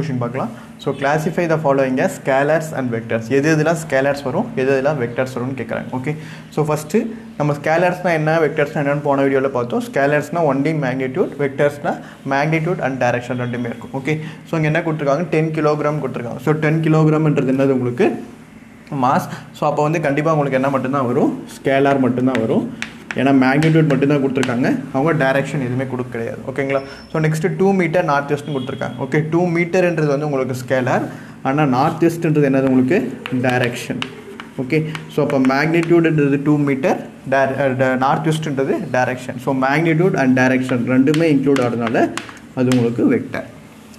Question பார்க்கலாம். So classify the following scalars and vectors எது எதுலாம் ஸ்கேலர்ஸ் வரும் எது எதுலாம் வெக்டர்ஸ் வரும்னு கேட்குறாங்க ஓகே ஸோ ஃபஸ்ட்டு நம்ம ஸ்கேலர்ஸ்னால் என்ன வெக்டர்ஸ்னால் என்னென்னு போன வீடியோவில் பார்த்தோம். ஸ்கேலர்ஸ்னால் ஒன்லி மேக்னிடியூட் வெக்டர்ஸ்னால் மேக்னிடியூட் அண்ட் டைரக்ஷன் ரெண்டுமே இருக்கும். ஓகே ஸோ இங்கே என்ன கொடுத்துருக்காங்க? டென் கிலோகிராம் கொடுத்துருக்காங்க. ஸோ டென் கிலோகிராம்ன்றது என்னது உங்களுக்கு? மாஸ் ஸோ அப்போ வந்து கண்டிப்பாக உங்களுக்கு என்ன மட்டும்தான் வரும்? ஸ்கேலார் மட்டும்தான் வரும். ஏன்னா மேக்னிடியூட் மட்டும்தான் கொடுத்துருக்காங்க. அவங்க டைரக்ஷன் எதுவுமே கொடுக்க கிடையாது. ஓகேங்களா so next two meter north வெஸ்ட்னு கொடுத்துருக்காங்க. ஓகே டூ மீட்டர்ன்றது வந்து உங்களுக்கு ஸ்கேலர் ஆனால் நார்த் வெஸ்ட்ன்றது என்னது உங்களுக்கு? டைரக்ஷன் ஓகே ஸோ அப்போ மேக்னிடியூடுன்றது டூ மீட்டர் டே north வெஸ்ட்ன்றது direction so magnitude and direction ரெண்டுமே இன்க்ளூட் ஆகிறதுனால அது உங்களுக்கு vector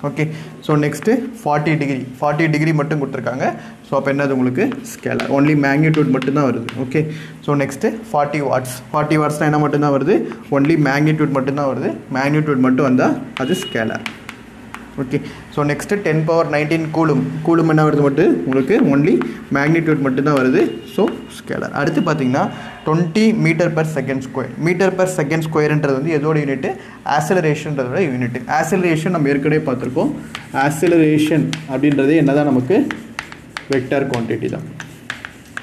okay so next forty degree forty degree மட்டும் கொடுத்துருக்காங்க. ஸோ அப்போ என்னது உங்களுக்கு? ஸ்கேலர் ஒன்லி மேக்னிடியூட் மட்டும்தான் வருது. Okay so next forty watts forty வாட்ஸ்னால் என்ன மட்டும்தான் வருது? ஒன்லி மேக்னிடியூட் மட்டும்தான் வருது. மேக்னிடியூட் மட்டும் வந்தால் அது scalar okay so next ten power nineteen coulomb coulomb என்ன வருது மட்டும்? உங்களுக்கு ஒன்லி மேக்னிடியூட் மட்டும்தான் வருது. ஸோ ஸ்கேலர் அடுத்து பார்த்தீங்கன்னா twenty meter per second square meter per second ஸ்கொயர்ன்றது வந்து எதோட யூனிட்டு ஆசிலரேஷன்றதோட யூனிட்டு ஆசிலரேஷன் நம்ம ஏற்கனவே பார்த்துருக்கோம் ஆசிலரேஷன் அப்படின்றது என்னதான் நமக்கு? வெக்டர் குவான்டிட்டி தான்.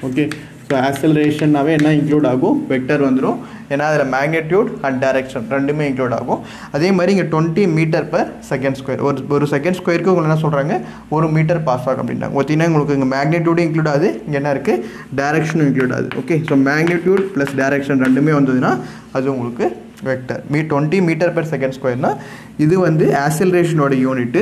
ஓகே ஸோ ஆக்சலரேஷன்னாவே என்ன இன்க்ளூட் ஆகும்? வெக்டர் வந்துடும் ஏன்னா அதில் மேக்னெட்யூட் அண்ட் டைரக்ஷன் ரெண்டுமே இன்க்ளூட் ஆகும். அதே மாதிரி இங்கே twenty meter per second square ஒரு ஒரு செகண்ட் ஸ்கொயருக்கு உங்களுக்கு என்ன சொல்கிறாங்க ஒரு மீட்டர் பாஸ் ஆகும் அப்படின்றாங்க. பார்த்தீங்கன்னா உங்களுக்கு இங்கே மேக்னெட்யூடும் இன்க்ளூட் ஆகுது. இங்கே என்ன இருக்குது டைரக்ஷனும் இன்க்ளூட் ஆகுது. Okay so magnitude plus direction ரெண்டுமே வந்ததுன்னா அது உங்களுக்கு வெக்டர் மீ டுவெண்ட்டி மீட்டர் பெர் செகண்ட் ஸ்கொயர்னா இது வந்து ஆசிலரேஷனோட யூனிட்டு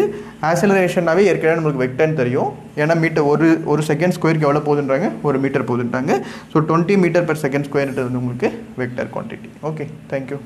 ஆசிலரேஷன்னாவே ஏற்கனவே நம்மளுக்கு வெக்டர்னு தெரியும். ஏன்னா மீட்டர் ஒரு ஒரு செகண்ட் ஸ்கொயருக்கு எவ்வளோ போகுதுன்றாங்க? ஒரு metre போகுதுன்றாங்க. So twenty meter per second ஸ்கொயர்ன்றது வந்து உங்களுக்கு வெக்டர் குவான்டிட்டி ஓகே தேங்க்யூ